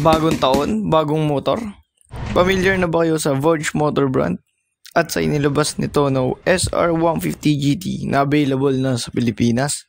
Bagong taon, bagong motor. Familiar na ba kayo sa Vogue motor brand? At sa inilabas nito no SR150 GT na available na sa Pilipinas?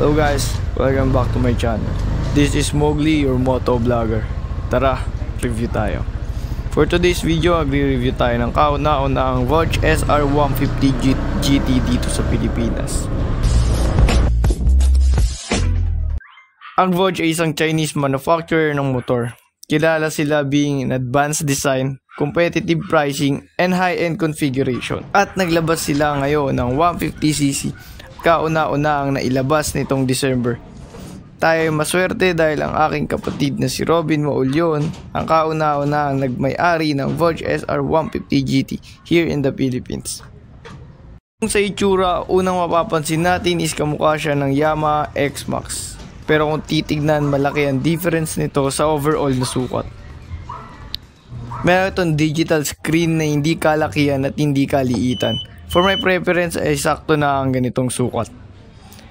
Hello guys, welcome back to my channel. This is Mowgli, your moto vlogger. Tara, review tayo. For today's video, agri-review tayo ng kauna-una ang Vogue SR150 GT dito sa Pilipinas. Ang Vogue ay isang Chinese manufacturer ng motor. Kilala sila being in advanced design, competitive pricing, and high-end configuration. At naglabas sila ngayon ng 150cc. Kauna-una ang nailabas nitong December. Tayo ay maswerte dahil ang aking kapatid na si Robin Maulyon ang kauna-una ang nagmay-ari ng Vogue SR 150 GT here in the Philippines. Kung sa itsura, unang mapapansin natin is kamukha siya ng Yamaha X-Max. Pero kung titignan, malaki ang difference nito sa overall na sukat. Meron itong digital screen na hindi kalakihan at hindi kaliitan. For my preference ay sakto na ang ganitong sukat.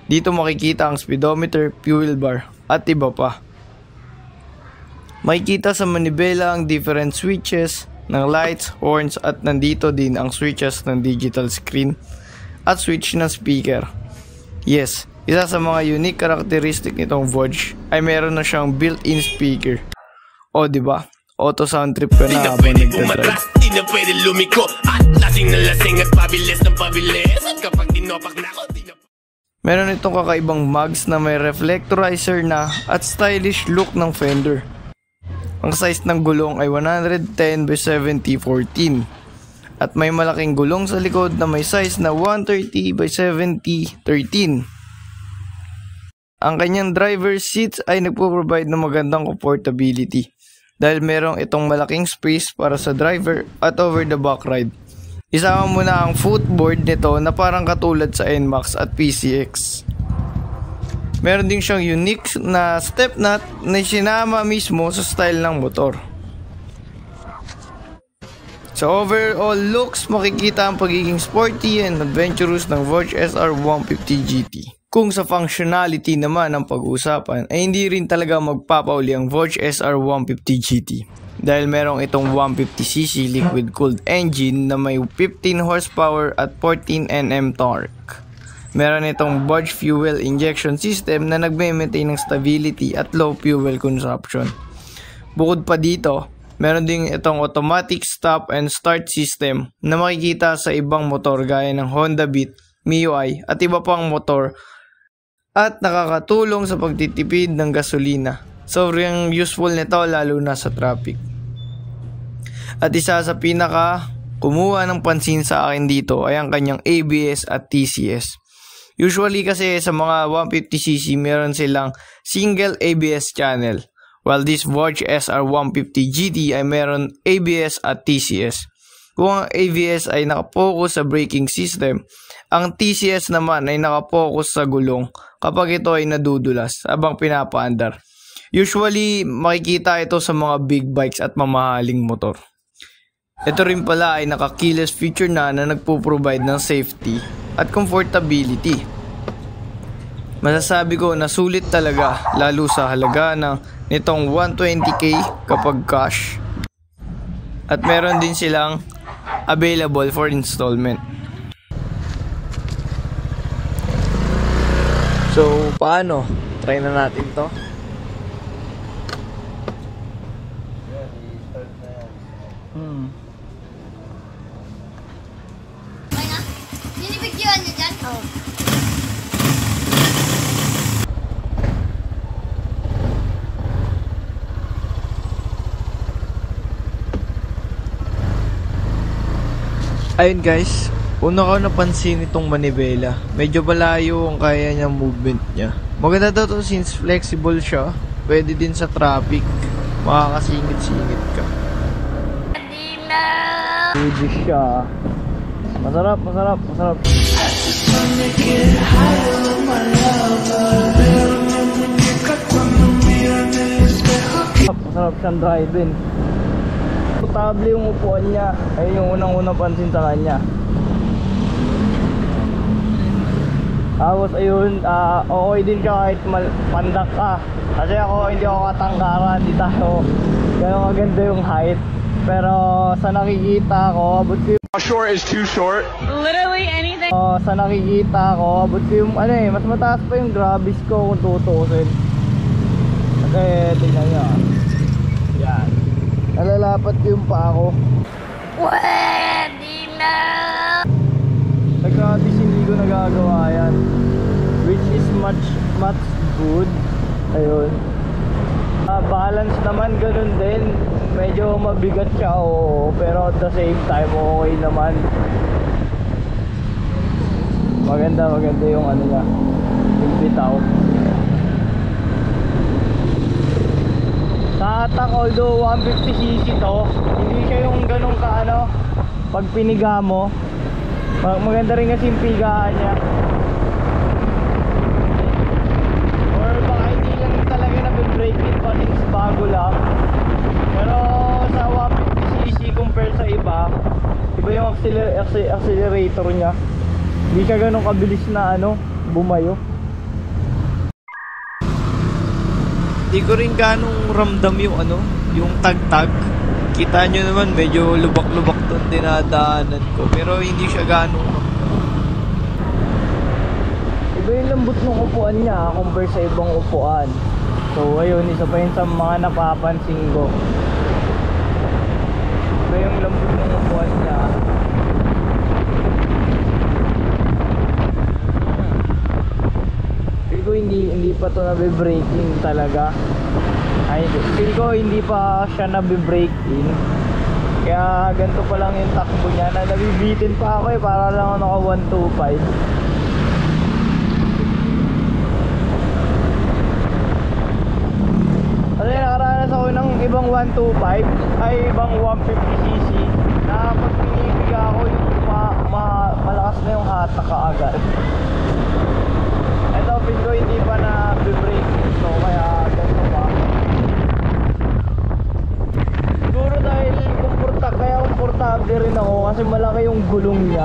Dito makikita ang speedometer, fuel bar, at iba pa. Makikita sa manibela ang different switches ng lights, horns at nandito din ang switches ng digital screen at switch ng speaker. Yes, isa sa mga unique characteristic nitong Vogue ay meron na siyang built-in speaker. O di ba? Auto sound trip ka na habang umatras, di na pwede lumiko At lasing na lasing at pabilis ng pabilis At kapag tinopak na ako, di na Meron itong kakaibang mugs na may reflectorizer na at stylish look ng fender. Ang size ng gulong ay 110 by 70 14 at may malaking gulong sa likod na may size na 130 by 70 13. Ang kanyang driver seats ay nagpo-provide ng magandang comfortability dahil merong itong malaking space para sa driver at over the back ride. Isama mo na ang footboard nito na parang katulad sa NMAX at PCX. Meron din siyang unique na step nut na sinama mismo sa style ng motor. Sa overall looks, makikita ang pagiging sporty and adventurous ng Vogue SR 150 GT. Kung sa functionality naman ang pag-uusapan, ay hindi rin talaga magpapauli ang Vogue SR 150 GT. Dahil merong itong 150cc liquid-cooled engine na may 15 horsepower at 14 Nm torque. Meron itong Bosch fuel injection system na nagme-maintain ng stability at low fuel consumption. Bukod pa dito, meron din itong automatic stop and start system na makikita sa ibang motor gaya ng Honda Beat, MIUI at iba pang motor at nakakatulong sa pagtitipid ng gasolina. Sobrang useful nito lalo na sa traffic. At isa sa pinaka kumuha ng pansin sa akin dito ay ang kanyang ABS at TCS. Usually kasi sa mga 150cc meron silang single ABS channel while this Vogue SR 150 GT ay meron ABS at TCS. Kung ang ABS ay nakapokus sa braking system, ang TCS naman ay nakapokus sa gulong kapag ito ay nadudulas habang pinapaandar. Usually, makikita ito sa mga big bikes at mamahaling motor. Ito rin pala ay naka-keyless feature na na nagpo-provide ng safety at comfortability. Masasabi ko na sulit talaga lalo sa halaga ng nitong 120k kapag cash. At meron din silang available for installment. So, paano? Try na natin to. Hmm. Okay na? Binibigyan niyo dyan? Oo. Ayun guys, una ko napansin itong manibela. Medyo malayo ang kaya niyang movement niya. Maganda daw to since flexible siya. Pwede din sa traffic. Makakasingit-singit ka. Pwede siya. Masarap, masarap, masarap. Masarap, siyang driving. Komportable yung upuan niya. Ay yung unang-unang pansin sa kanya. Tapos ayun, ah, okay din siya kahit mal pandak ka. Kasi ako hindi ako katangkaran, hindi tayo gano'ng maganda yung height. Pero sa nakikita ko, abot ko yung How short is too short? Literally anything. Oh, sa nakikita ko, abot ko yung ano eh, mas mataas pa yung grabis ko kung tutusin. Kasi tingnan nyo. ah. Nalalapat yung paa ko. Pwede na! Sa grabis hindi ko nagagawa yan. Which is much, much good. Ayun. Ah, balance naman ganun din. Medyo mabigat siya, oo. Pero at the same time, okay naman. Maganda, maganda yung ano niya. Yung bitaw. Sa atak, although 150cc to, hindi siya yung ganun ka ano, pag piniga mo. Ma- Maganda rin kasi yung pigaan niya. Or baka hindi lang talaga na-break in pa since bago lang. Pero sa 150cc compare sa iba, iba yung acceler- acce- accelerator niya. Hindi siya ganun kabilis na ano, bumayo. Hindi ko rin ganong ramdam yung ano, yung tag-tag. Kita nyo naman, medyo lubak-lubak doon dinadaanan ko. Pero hindi siya ganong. Iba yung lambot ng upuan niya compare sa ibang upuan. So ayun, isa pa yun sa mga napapansin ko. Iba yung lambot ng upuan niya. Feel ko hindi, pa to nabe-breaking talaga. Ay, feel ko hindi pa siya nabe-break in. Kaya ganito pa lang yung takbo niya na nabibitin pa ako eh para lang ako naka 125. Kasi nakaranas ako ng ibang 125 ay ibang 150cc na pag pinipiga ako yung ma, ma, malakas na yung hatak kaagad. Ito feel ko hindi pa na break so kaya ganito pa. Siguro dahil komporta, kaya komportable rin ako kasi malaki yung gulong niya.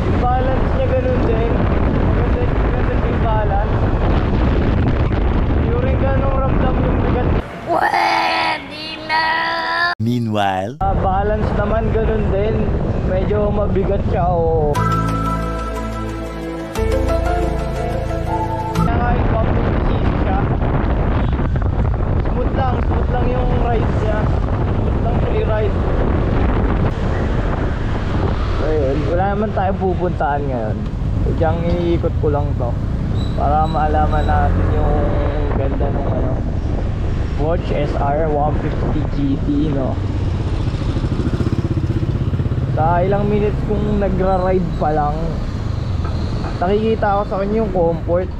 Yung balance niya ganun din. Maganda, maganda yung balance. Ko rin ganong ramdam yung bigat. Pwede na! Meanwhile, Ah, balance naman ganun din. Medyo mabigat siya o. Kaya pupuntahan ngayon. Sadyang iniikot ko lang to. Para maalaman natin yung ganda ng ano. Watch SR 150 GT no. Sa ilang minutes kung nagra-ride pa lang Nakikita ko sa kanya yung comfort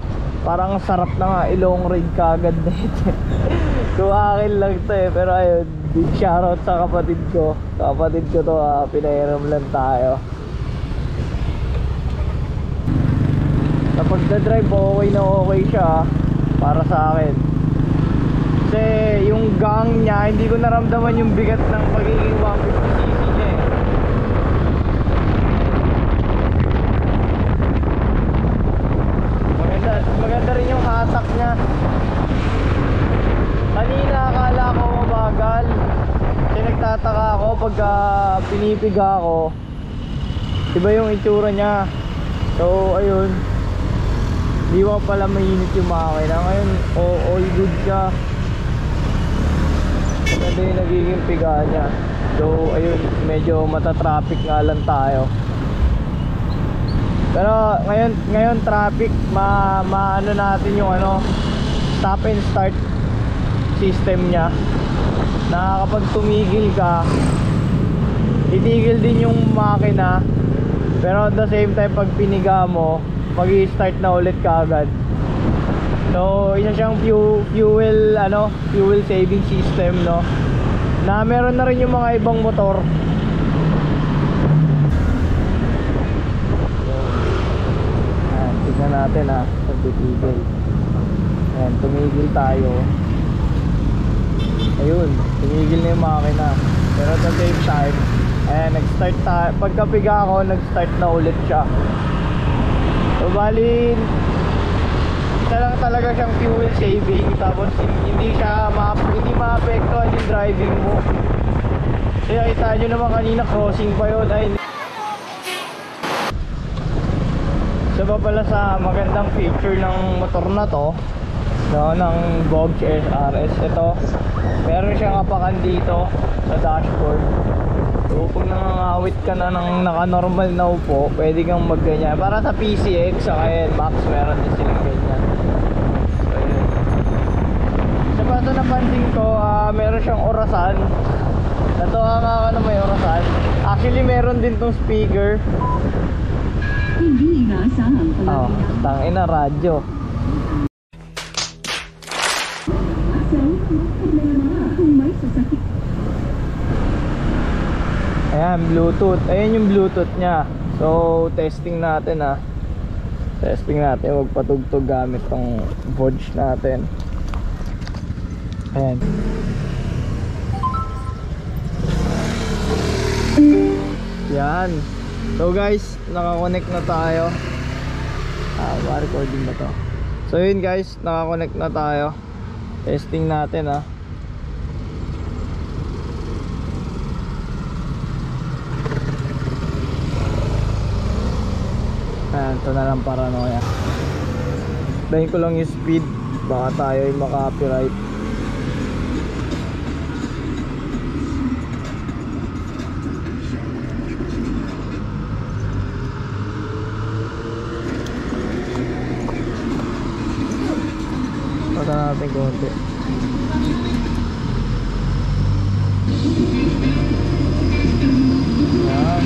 Parang sarap na nga ilong ride kagad na ito akin lang to eh Pero ayun Big shoutout sa kapatid ko kapatid ko to ah, Pinahiram lang tayo Sa pagdadrive okay na okay siya Para sa akin kasi yung gang niya, hindi ko naramdaman yung bigat ng pagiging 150cc niya eh. Maganda, maganda rin yung hatak niya. Kanina akala ko mabagal. Kasi nagtataka ako pagka pinipiga ako. Iba yung itsura niya. So ayun. Di ko pala mainit yung makina. Ngayon, all, all good siya. Maganda yung nagiging piga niya. So, ayun, medyo mata-traffic nga lang tayo. Pero ngayon, ngayon traffic, ma, maano natin yung ano, stop and start system niya. Na kapag tumigil ka, titigil din yung makina. Pero at the same time, pag piniga mo, mag start na ulit kaagad. So, isa siyang fu- fuel ano, fuel saving system, no. Na meron na rin yung mga ibang motor. Ayan, tignan natin ha, pag titigil. Ayan, tumigil tayo. Ayun, tumigil na yung makina. Pero at the same time, ayan, nag-start tayo. Pagkapiga ako, nag-start na ulit siya. So bali, isa lang talaga siyang fuel saving. Tapos hindi siya ma hindi maapektuhan yung driving mo. Kaya kita nyo naman kanina crossing pa yun. Ay Isa pa pala sa magandang feature ng motor na to no, ng Vogue SRS ito meron siyang apakan dito sa dashboard so pag nangangawit ka na ng naka-normal na upo pwede kang magganyan. Para sa PCX sa yan Max meron din silang ganyan. So yun. Isa pa ito napansin ko ah, meron siyang orasan. Natuwa nga ako na may orasan? Actually meron din tong speaker. Hindi inaasahang oh, tangina radyo Ayan, Bluetooth. Ayan yung Bluetooth niya. So, testing natin ah. Testing natin. Huwag patugtog gamit tong Vodge natin. Ayan. Yan. So guys, nakakonect na tayo. Ah, ma-recording ba to? So yun guys, nakakonect na tayo. Testing natin ah. Ayan, ito na lang paranoia. Dahin ko lang yung speed. Baka tayo ay maka-copyright. Pata natin konti. Ayan.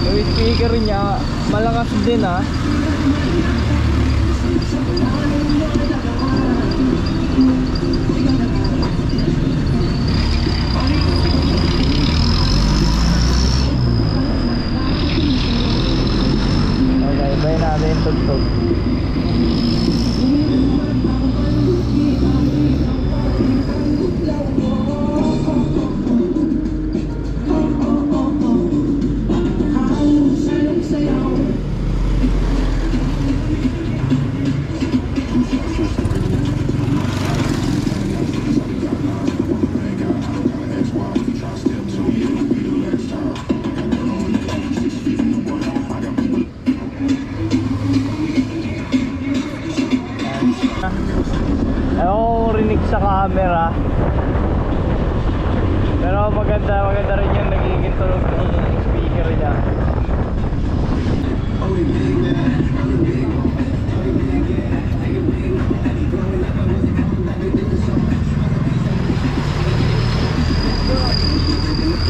So, yung speaker niya, malakas din ah. Okay, bay natin yung tugtog. Camera. Pero maganda, maganda rin yung nagiging tunog ng speaker niya.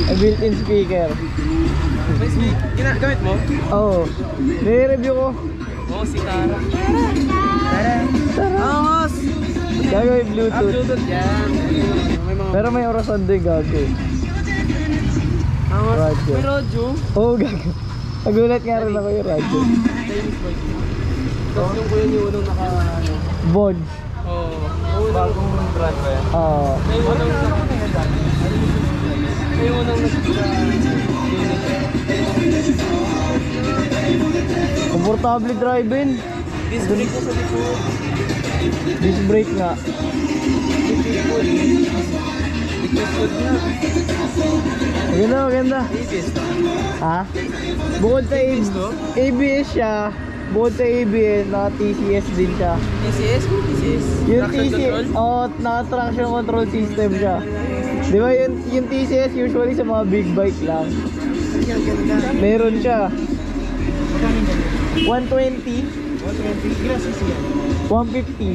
A built-in speaker. Ginagamit mo? Oo. Oh, nire-review ko. Oo, si Tara. Tara. Gagawin Bluetooth. Bluetooth yan. May mga... Pero may orasan din gago. Angos. Radyo. May radyo. Oo, oh, gago. Nagulat nga rin ako yung radyo. Tapos yung kuya niyo unang naka... Ano? Bodge. Oo. Bagong brand ba yan? Oo. Kayo unang naka... Kayo unang nag... Komportable driving. Disc brake ko sa likod. Disc brake nga. ABS to. Ha? Bukod sa ABS? ABS siya, bukod sa ABS, naka TCS din siya. TCS? TCS? Yung TCS, oh, naka traction control system siya. Di ba yung, yung TCS usually sa mga big bike lang. Meron siya. 120, 120. Ilan cc yan? 150.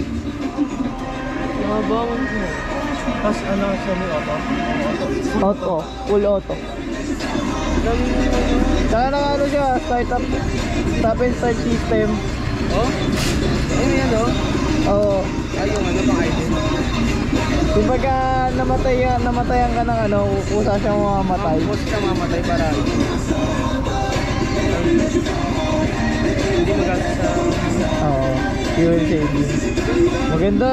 Mga bawang ko. Tapos ano, semi-auto? Auto, full auto. Saka naka ano siya, start up, stop and start system. Oh? Ayun yan oh. Oo. Ay, yung ano, pang idle. Kung pagka namatay, namatayan ka ng ano, kusa siyang mamamatay. Tapos siya mamatay para hindi magastos sa... Oo. Fuel. Maganda.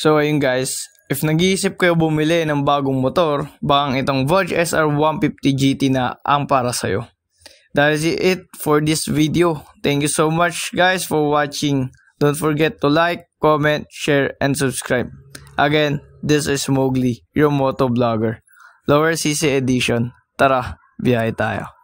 So ayun guys, If nag-iisip kayo bumili ng bagong motor, baka itong Vogue SR 150 GT na ang para sa'yo. That is it for this video. Thank you so much guys for watching. Don't forget to like, comment, share, and subscribe. Again, this is Mowgli, your moto vlogger. Lower CC edition. Tara, biyahe tayo.